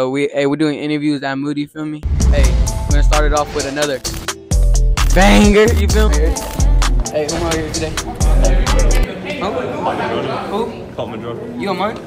Yo, we hey we're doing interviews at Moody, feel me? Hey, we're gonna start it off with another banger, you feel me? Hey, who am I here today? Who? Who? Coleman Jordan. You don't mind?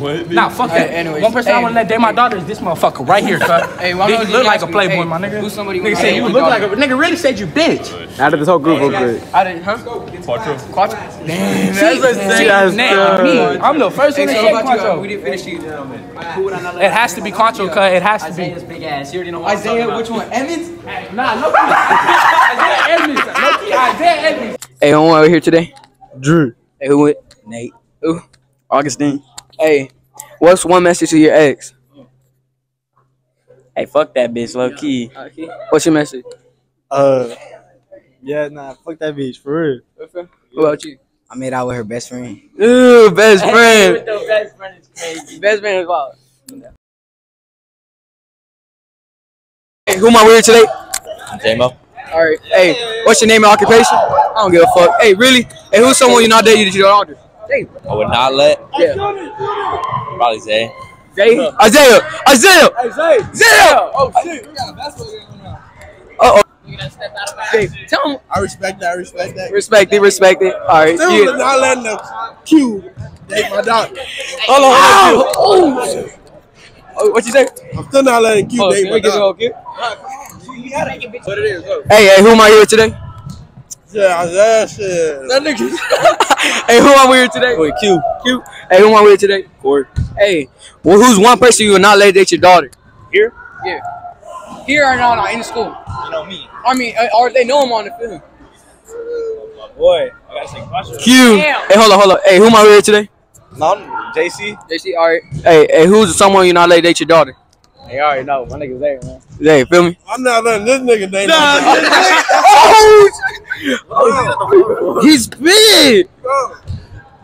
What? Nah, fuck Hey, that. anyways. One person I want to let date my daughter is this motherfucker right here, cuz. Hey, why don't you you look like a playboy, hey, my nigga. who's somebody Nigga who- say hey, you look got like a nigga. Really said you bitch. Out of this whole group real quick. I didn't, huh? Quattro. Quattro? Damn, See, that's see, That's nah, good. me. I'm the first Hey, one to so say what about you? Uh, We didn't finish these. It has to be Quattro, cuz. It has to be. Isaiah's big ass. You already know what I'm Isaiah, which one? Evans? Nah, no. Isaiah Edmonds. No, Isaiah Edmonds. Hey, who over here today? Drew. Hey, who with? Nate. Who? Augustine. Hey, what's one message to your ex? Hey, fuck that bitch, low key. What's your message? Uh, yeah, nah, fuck that bitch for real. What about you? I made out with her best friend. Ooh, best friend. the best friend is crazy. Best friend is wild. Hey, who am I with today? J-Mo. All right. Hey, what's your name and occupation? I don't give a fuck. Hey, really? Hey, who's someone you're not dating that you don't order? Hey, I would not let. yeah. Probably Zay. Jay? Isaiah! Isaiah! Isaiah! Oh, shit. Uh-oh. Hey, tell him. I respect that. I respect that. Respect it, respect it. All right. Still Yeah. not letting the Q date my daughter. Hold on, hold on. Oh, oh, what you say? I'm still not letting Q Oh, date my we get it daughter. okay? What it is? Hey, hey, who am I here today? Yeah, that shit. That nigga. hey, who am we here today? Wait, Q. Q. Hey, who am we here today? Court. Hey, well, who's one person you would not let date your daughter? Here? Yeah. Here or no, no, in school. You know me. I mean, uh, or they know him on the film. Boy, I gotta say Quattro. Q. Hey, hold on, hold on. Hey, who am I here today? No, I'm JC. JC, all right. Hey, hey, who's someone you not let date your daughter? Hey, you already know. My nigga's there, man. Hey, feel me? I'm not letting this nigga date my oh, Oh, he's big. daughter.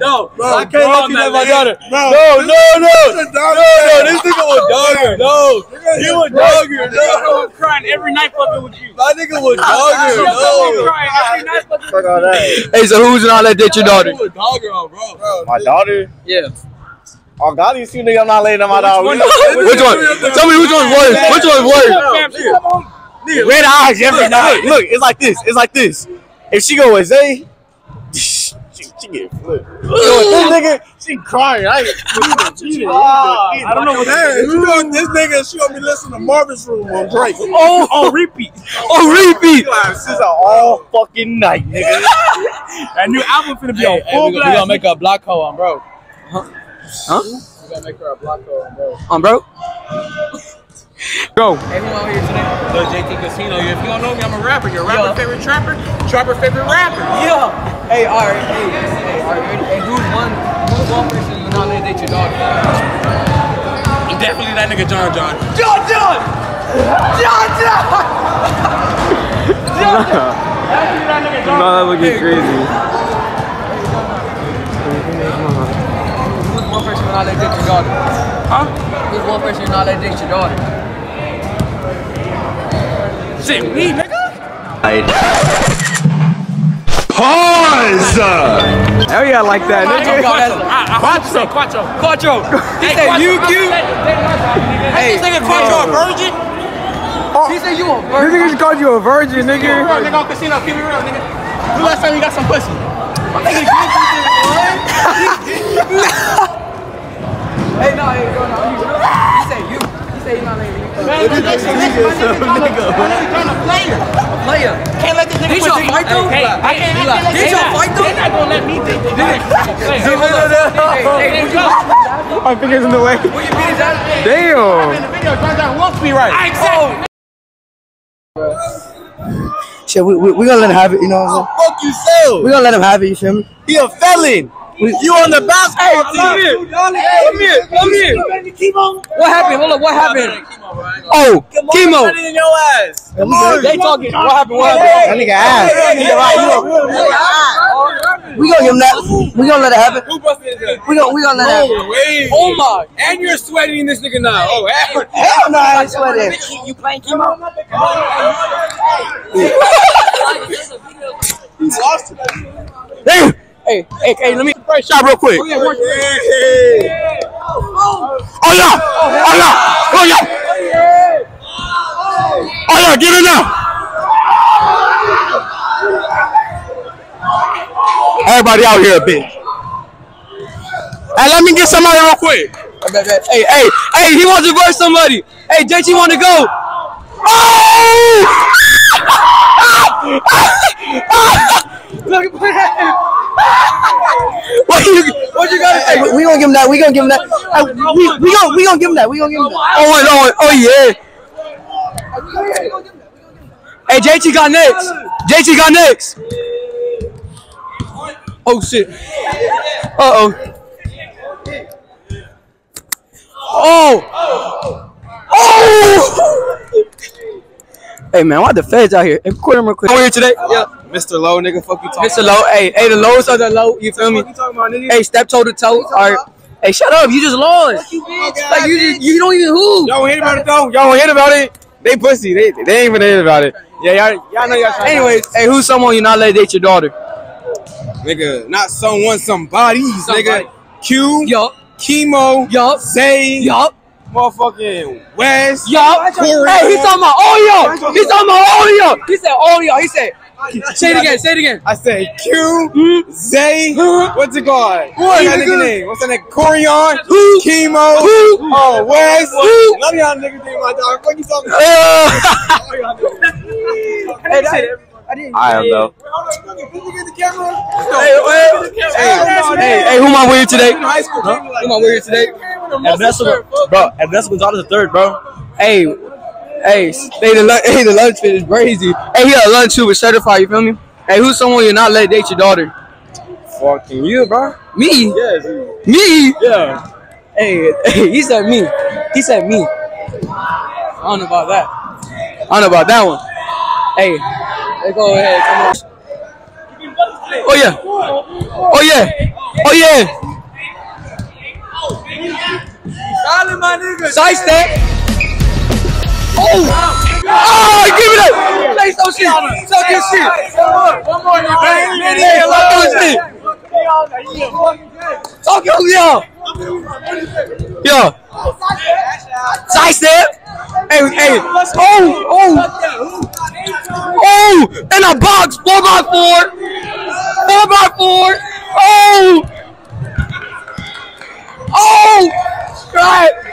No, Bro, I can't bro, let you let my daughter. Bro, No, no, no. this is No, no, this nigga was dogger. No, he was dogger. No, crying every night fucking with you. my nigga was dogger. No, crying every night fucking Fuck all that. Hey, so who's not let date your daughter? he was dogger bro. Bro, My daughter? Yeah. Oh, God, you see nigga, I'm not laying on my daughter. Which one? Tell me which one's worse. Which one's worse? Red eyes every night. Look, it's like this. It's like this. If she go with Zay, she, she get flipped. this nigga, she crying. I, I don't know what that is. You know, this nigga, she gonna be listening to Marvin's Room on Drake. Oh, on repeat. Oh, repeat. This is a all fucking night, nigga. That new album finna be on Hey, full we, gonna, we gonna make a block hole on, bro. Huh? Huh? We gonna make her a block hole on, bro. On bro. Go. Hey, who out here today? Lil JT Casino. If you don't know me, I'm a rapper. Your rapper favorite trapper, trapper favorite rapper. Yeah. Hey, all right. Hey, hey, all right. Hey, who's one? Who's one person you not let date your daughter? Definitely that nigga John John. John John. John John. Definitely that nigga John. No, that looking crazy. Who's one person you not let date your daughter? Huh? Who's one person you not let date your daughter? Shit, me, nigga. Hell yeah, like that, Quattro, nigga. Quattro. I, I hope you say Quattro. Quattro. He Hey, said you cute. gonna let- let my. Hey, This nigga Quattro a virgin? Oh, he said you a This virgin. nigga just called you a virgin, Keep it nigga. real, nigga. On casino, keep it real, nigga. When last time you got some pussy? Hey, no, hey, no, no. You. He said you not letting you. Man, my nigga, my nigga trying to- nigga trying to play. Player. Can't let this nigga Did y'all fight though? Hey, I can't, I can't let Did y'all fight though? They not gonna let me think. Hey, Hey, hold up. Hey, hey, Hey, would go. My fingers in the way. you beat his ass? Damn. In the video, John John wants me right. Exactly. Shit, we, we, we gonna let him have it, you know what I'm Fuck you, Phil. saying? We gonna let him have it, you feel me? He a felon. You on the basketball Come here. team. Come here. Come here. What happened? Hold up. What happened? Oh, chemo. in your ass. Come on. They talking. What happened? What happened? That nigga ass. We gonna give him that. We gonna let it happen. Who busted his? We gonna we gonna let it happen. Oh my. And you're sweating this nigga now. Oh, hell. Hell no, I ain't sweating. You playing chemo? Hey, hey, hey, hey, let me first shot real quick. Oh, yeah. Oh yeah! Oh yeah! Oh yeah! Oh yeah! Get in there! Everybody out here a bit. Hey, let me get somebody real quick. Hey, hey, hey, he wants to verse somebody. Hey, JT want to go. Oh! Look at What you, what you got to say? we, we gonna give him that. We gonna give him that. Hey, we, we gonna we gonna give him that. We gonna give him that. Owen, Owen, oh yeah. Hey, JT got next. JT got next. Oh shit. Uh oh. Oh. Oh. Hey man, why the feds out here? Hey, quit him real quick. We're here today. Yeah. Mr. Low, nigga, fuck you talking Mr. Low. Hey, hey, the lows are the low. You feel me? What you talking about, nigga? Hey, step toe to toe. All right. Hey, shut up. You just lost. Oh, like you just you don't even hoop. Y'all wanna hear about it though? Y'all wanna hear about it? They pussy. They they ain't even hear about it. Yeah, y'all, y'all know y'all. Anyways, hey, who's someone you're not letting date your daughter? nigga, not someone, somebody's Somebody. nigga. Q, Yup. Chemo, Yup. Zay, Yup. motherfucking West, Yup. Corey. Hey, he's talking about all y'all. He's talking about all y'all. He said all y'all. He said, say it again. Say it again. I said Q, Hmm? Zay, what's it called? What, What's that nigga? nigga name? What's that nigga? Corion, Who? Chemo, Who? oh West. Who? None of y'all niggas name my dog. What you talking about? Uh, All y'all hey, that, I am though. hey, wait. hey, hey, hey, who am I with today? High Who am I with today? bro, and that's Gonzalez the third, bro. Hey, hey, hey, the lunch, hey, the lunch fit is crazy. Hey, he got a lunch too with certified. You feel me? Hey, who's someone you're not letting date your daughter? Fucking you, bro. Me? Yes. Me? Yeah. Hey, hey, he said me. He said me. I don't know about that. I don't know about that one. Hey, hey go ahead. Come on. Oh yeah. Oh yeah. Oh yeah. Side step. Oh. Oh, give me that. Say some shit. Talk your shit. One more, Hey, talk your shit. Yo. Yo. Side step. Hey, hey. Oh, oh. Oh, in a box, four by four. Four by four. Oh. Oh. Right.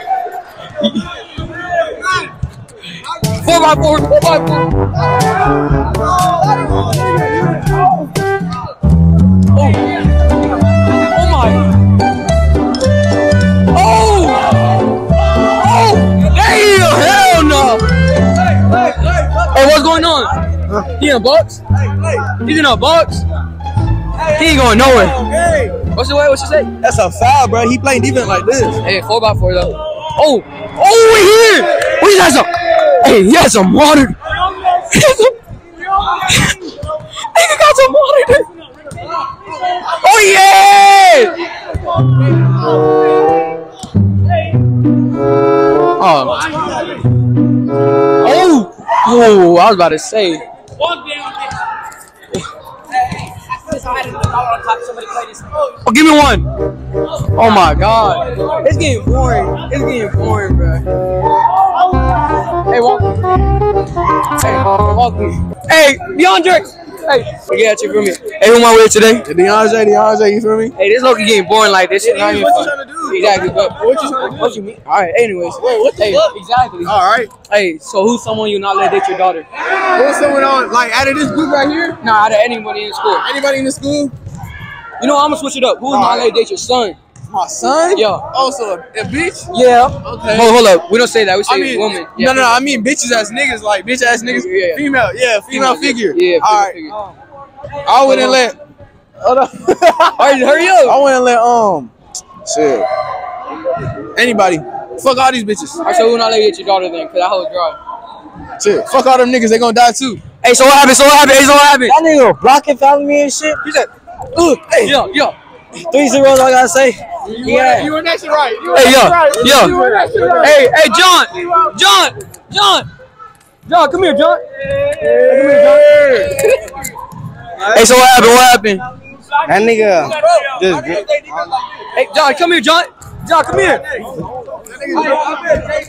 By four, four by four. Oh. Oh my. Oh. Oh. Hell no. Hey, what's going on? He in a box? He's in a box? He ain't going nowhere. What's the way? What's your say? That's a foul, bro. He playing defense like this. Hey, four by four though. Oh, oh, we here. We has some. Hey, he has some water. He got some water. Oh yeah. Oh. Oh. Oh, I was about to say. Oh, give me one. Oh my god. It's getting boring. It's getting boring, bro. Hey, walk. Hey, walk. Hey, DeAndre. Hey, get at you for me. Hey, who am I with today? DeAndre, DeAndre, you feel me? Hey, this Loki getting boring like this. Shit not What you trying to do? Exactly, but What you trying to do? what you mean? All right. Anyways, what the hey, fuck? exactly. All right. Hey, so who's someone you not let date your daughter? Who's going on? Like out of this group right here? Nah, out of anybody in the school. Anybody in the school? You know, I'm gonna switch it up. Who's not let date your son? my son? Yo. Oh, so a, a bitch? Yeah. Okay. Hold, hold up. We don't say that. We say I mean, woman. Yeah, no, no, no. I mean bitches as niggas. Like, bitch ass niggas. Yeah. Female. Yeah, female, female figure. Yeah, All right. Um, I wouldn't let... Hold up. All right, hurry up. I wouldn't let, um... Shit. Anybody. Fuck all these bitches. All right, so who not let you get your daughter then? Because I hold dry. Shit. Fuck all them niggas. They gonna die too. Hey, so what happened? So what happened? Hey, so what happened? That nigga blocking family and shit. He said, ugh, hey. Yo, yo. Three zero, all I gotta say. You yeah. Were, you were next to right. You were hey, yo, right. yo. You were next to right. Hey, hey, John, John, John, John, come here, John. Hey. Come here, John. hey, so what happened? What happened? That nigga. Just, hey, John, come here, John. John, come here.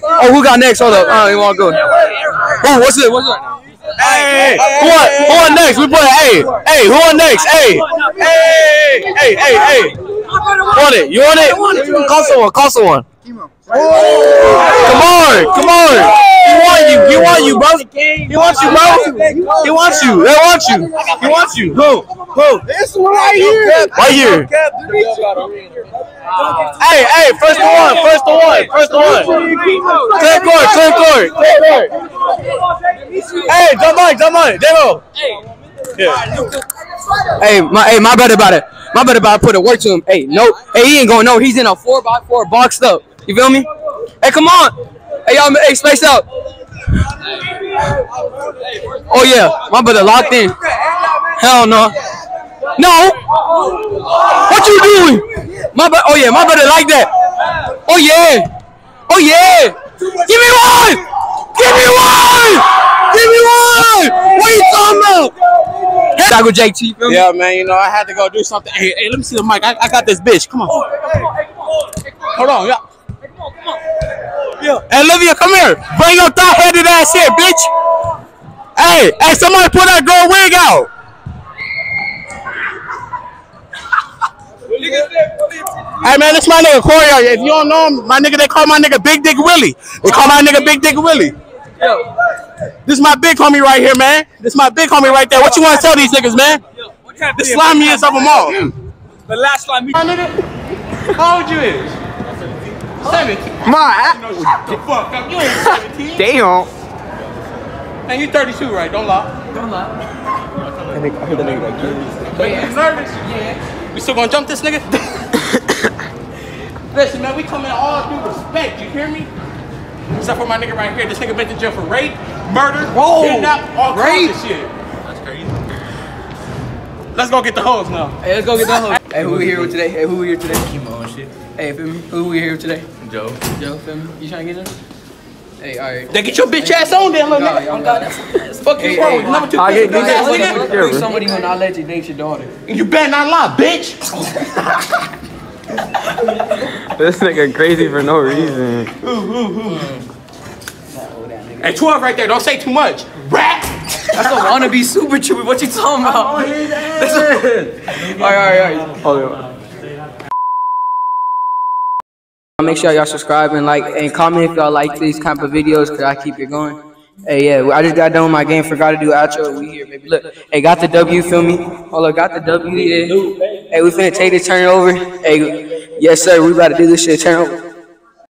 Oh, who got next? Hold up. Oh, you want to go? Oh, what's it? What's it? Hey, who on, who on next? We play. Hey, hey, who on next? Hey, hey, hey, hey, hey. Want it? You want it? Call someone. Call someone. Come on, come on. He want you. He want you, bro. He wants you, bro. He wants you. They want you. He wants you. Who? Who? This one right here. Right here. Hey, hey, first to one. First to one. First to one. Clear court. Clear court. Clear court. Hey, jump on, jump on. Demo. Hey, my hey, my brother about it. My brother about to put a work to him. Hey, no, hey, he ain't going no. He's in a four by four boxed up. You feel me? Hey, come on. Hey, y'all, hey, space out. Oh yeah, my brother locked in. Hell no. No. What you doing? My brother. Oh yeah, my brother like that. Oh yeah. Oh yeah. Give me one. Give me one. Give me one. What are you talking about? Gotta JT. Feel me? Yeah, man, you know, I had to go do something. Hey, hey, let me see the mic. I, I got this bitch. Come on. Hold on, yeah. Hey, Olivia, come here. Bring your thought-headed ass here, bitch. Hey, hey, somebody put that girl wig out. Hey man, this my nigga Corey. If you don't know him, my nigga, they call my nigga Big Dick Willie. They call my nigga Big Dick Willie. This is my big homie right here, man. This is my big homie right there. What you want to tell these niggas, man? The slimiest of them all. The last time we. How old you is? 17. My, No, shut the fuck up. You ain't 17. damn. And you 32, right? Don't lie. Don't lie. Wait, you nervous? Yeah. We still gonna jump this nigga? Listen, man, we coming all due respect. You hear me? Except for my nigga right here. This nigga been to jail for rape, murder, Whoa, kidnap, all rape? kinds of shit. That's crazy. Let's go get the hoes now. Hey, let's go get that hoe. Hey, who we here with today? Hey, who we here today? Chemo and shit. Hey, feel me? Who we here with today? Joe. Joe, feel me? You trying to get in? Hey, all right. Then get your bitch ass on there, little nigga. y'all got it. Fuck you wrong number two I get- ass that nigga. somebody who not let you date your daughter? You better not lie, bitch. This nigga crazy for no reason. Hey, 12 right there. Don't say too much. Rat. That's a wannabe super trooper. What you talking about? That's a- all right, all right, all right. Make sure y'all subscribe and like and comment if y'all like these type of videos because I keep it going. Hey, yeah, I just got done with my game. Forgot to do outro. We here, baby. Look, hey, got the W. Feel me? Hold up, got the W. Yeah. Hey, we finna take this turn over. Hey, yes, sir. We about to do this shit. Turn.